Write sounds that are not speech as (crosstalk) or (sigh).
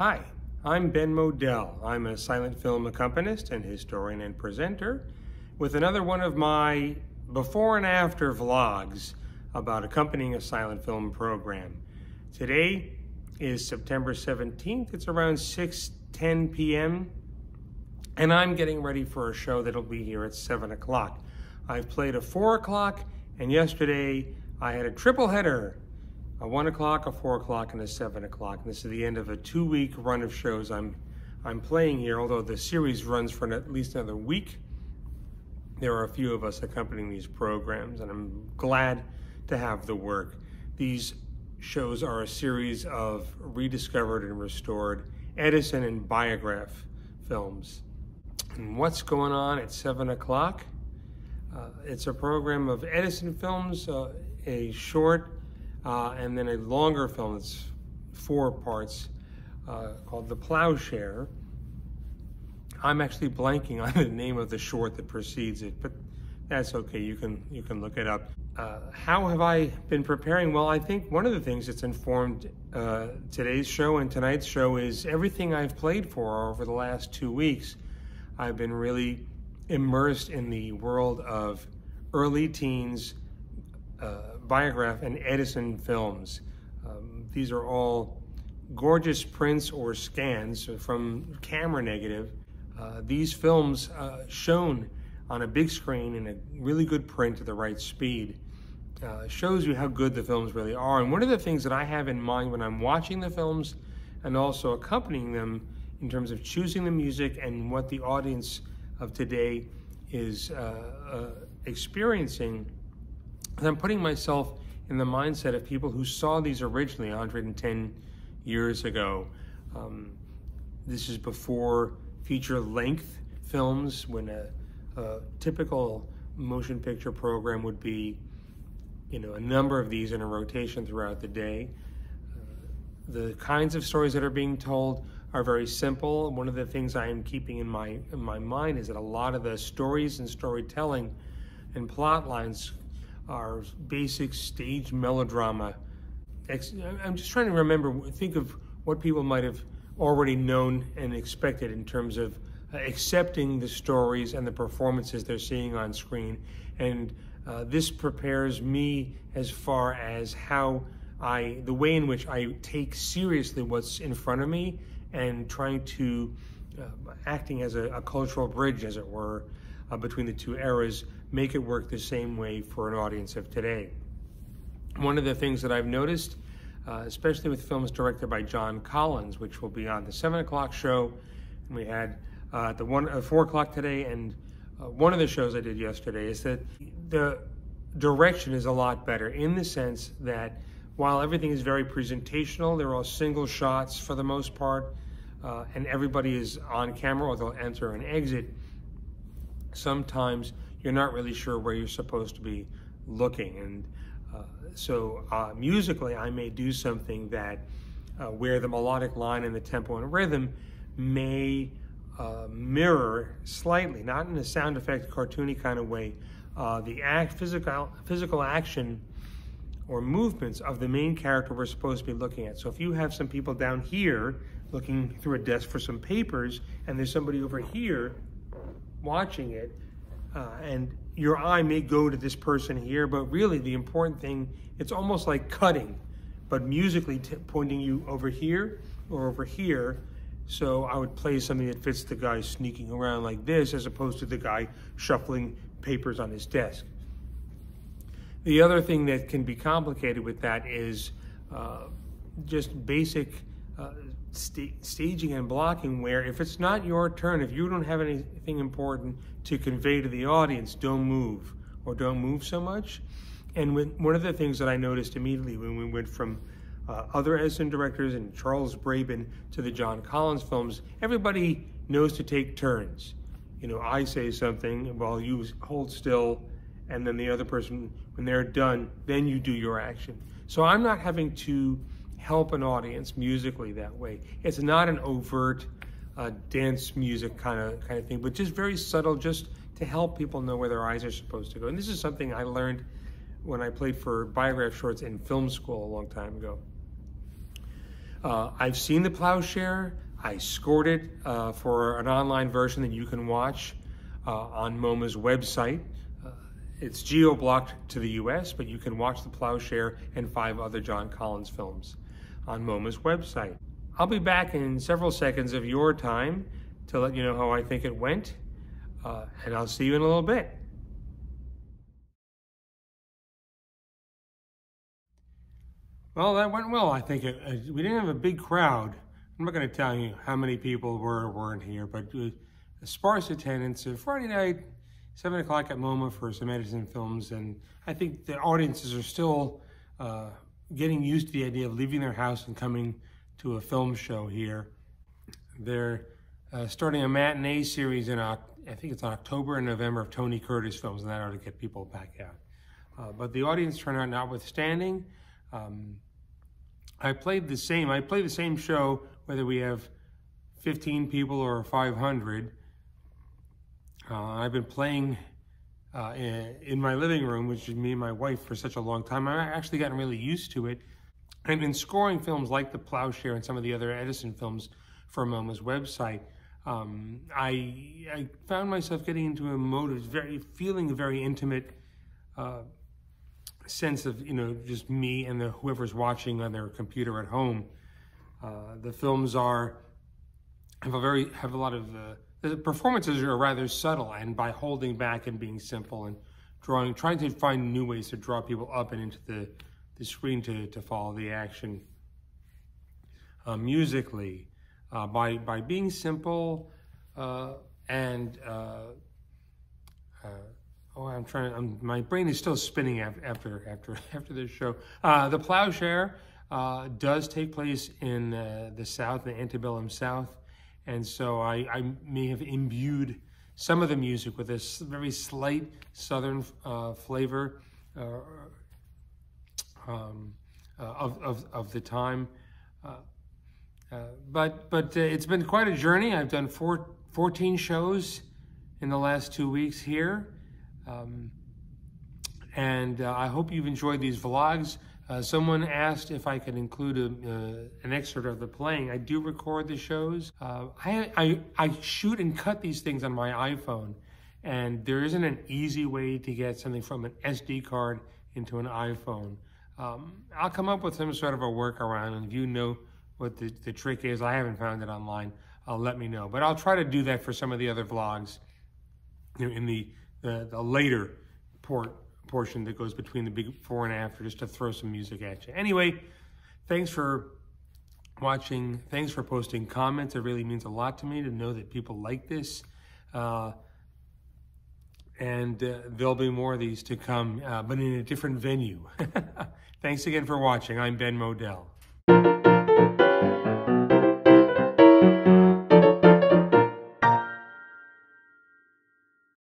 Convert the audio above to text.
Hi, I'm Ben Model. I'm a silent film accompanist and historian and presenter with another one of my before and after vlogs about accompanying a silent film program. Today is September 17th. It's around 6:10 p.m. and I'm getting ready for a show that'll be here at 7 o'clock. I've played a 4 o'clock and yesterday I had a triple header a one o'clock, a four o'clock, and a seven o'clock. This is the end of a two-week run of shows I'm I'm playing here. Although the series runs for at least another week, there are a few of us accompanying these programs, and I'm glad to have the work. These shows are a series of rediscovered and restored Edison and Biograph films. And what's going on at seven o'clock? Uh, it's a program of Edison films, uh, a short uh, and then a longer film that's four parts uh, called The Plowshare. I'm actually blanking on the name of the short that precedes it, but that's okay. You can you can look it up. Uh, how have I been preparing? Well, I think one of the things that's informed uh, today's show and tonight's show is everything I've played for over the last two weeks. I've been really immersed in the world of early teens uh, Biograph and Edison films. Um, these are all gorgeous prints or scans from camera negative. Uh, these films uh, shown on a big screen in a really good print at the right speed uh, shows you how good the films really are. And one of the things that I have in mind when I'm watching the films and also accompanying them in terms of choosing the music and what the audience of today is uh, experiencing I'm putting myself in the mindset of people who saw these originally 110 years ago. Um, this is before feature length films when a, a, typical motion picture program would be you know a number of these in a rotation throughout the day uh, the kinds of stories that are being told are very simple one of the things i am keeping in my in my mind is that a lot of the stories and storytelling and plot lines are basic stage melodrama. I'm just trying to remember, think of what people might have already known and expected in terms of uh, accepting the stories and the performances they're seeing on screen. And uh, this prepares me as far as how I, the way in which I take seriously what's in front of me and trying to, uh, acting as a, a cultural bridge, as it were, uh, between the two eras make it work the same way for an audience of today. One of the things that I've noticed, uh, especially with films directed by John Collins, which will be on the 7 o'clock show, and we had uh, the one, uh, 4 o'clock today, and uh, one of the shows I did yesterday, is that the direction is a lot better in the sense that while everything is very presentational, they're all single shots for the most part, uh, and everybody is on camera or they'll enter and exit sometimes you're not really sure where you're supposed to be looking. And uh, so uh, musically, I may do something that uh, where the melodic line and the tempo and rhythm may uh, mirror slightly, not in a sound effect cartoony kind of way, uh, the act, physical, physical action or movements of the main character we're supposed to be looking at. So if you have some people down here looking through a desk for some papers and there's somebody over here watching it, uh, and your eye may go to this person here, but really the important thing, it's almost like cutting, but musically pointing you over here or over here. So I would play something that fits the guy sneaking around like this as opposed to the guy shuffling papers on his desk. The other thing that can be complicated with that is uh, just basic uh, st staging and blocking where if it's not your turn, if you don't have anything important to convey to the audience, don't move or don't move so much. And when, one of the things that I noticed immediately when we went from uh, other Edison directors and Charles Brabin to the John Collins films, everybody knows to take turns. You know, I say something while you hold still, and then the other person, when they're done, then you do your action. So I'm not having to help an audience musically that way. It's not an overt uh, dance music kind of kind of thing, but just very subtle, just to help people know where their eyes are supposed to go. And this is something I learned when I played for Biograph Shorts in film school a long time ago. Uh, I've seen the Plowshare. I scored it uh, for an online version that you can watch uh, on MoMA's website. Uh, it's geo-blocked to the US, but you can watch The Plowshare and five other John Collins films on MoMA's website. I'll be back in several seconds of your time to let you know how I think it went, uh, and I'll see you in a little bit. Well, that went well. I think it, uh, we didn't have a big crowd. I'm not going to tell you how many people were or weren't here, but a sparse attendance. Uh, Friday night, 7 o'clock at MoMA for some Edison films, and I think the audiences are still uh, getting used to the idea of leaving their house and coming to a film show here. They're uh, starting a matinee series in, I think it's October and November of Tony Curtis films, and that ought to get people back out. Uh, but the audience turnout notwithstanding, um, I played the same. I play the same show whether we have 15 people or 500. Uh, I've been playing uh, in, my living room, which is me and my wife, for such a long time. I've actually gotten really used to it. And in scoring films like The Plowshare and some of the other Edison films for MoMA's website, um, I, I found myself getting into a mode of very feeling a very intimate uh, sense of you know just me and the whoever's watching on their computer at home. Uh, the films are have a very have a lot of uh, the performances are rather subtle, and by holding back and being simple and drawing, trying to find new ways to draw people up and into the the screen to to follow the action. Uh, musically, uh, by by being simple uh, and uh, Oh, I'm trying. I'm, my brain is still spinning after after (laughs) after, this show. Uh, the Plowshare uh, does take place in uh, the South, the antebellum South, and so I, I, may have imbued some of the music with this very slight Southern uh, flavor uh, um, uh, of, of of the time. but but it's been quite a journey. I've done four, 14 shows in the last two weeks here. Um, and uh, I hope you've enjoyed these vlogs. Uh, someone asked if I could include a, uh, an excerpt of the playing. I do record the shows. Uh, I, I, I shoot and cut these things on my iPhone, and there isn't an easy way to get something from an SD card into an iPhone. Um, I'll come up with some sort of a workaround, and if you know what the, the trick is, I haven't found it online, I'll let me know. But I'll try to do that for some of the other vlogs you know, in the the, the later port portion that goes between the before and after just to throw some music at you. Anyway, thanks for watching. Thanks for posting comments. It really means a lot to me to know that people like this. Uh, and uh, there'll be more of these to come, uh, but in a different venue. (laughs) Thanks again for watching. I'm Ben Model.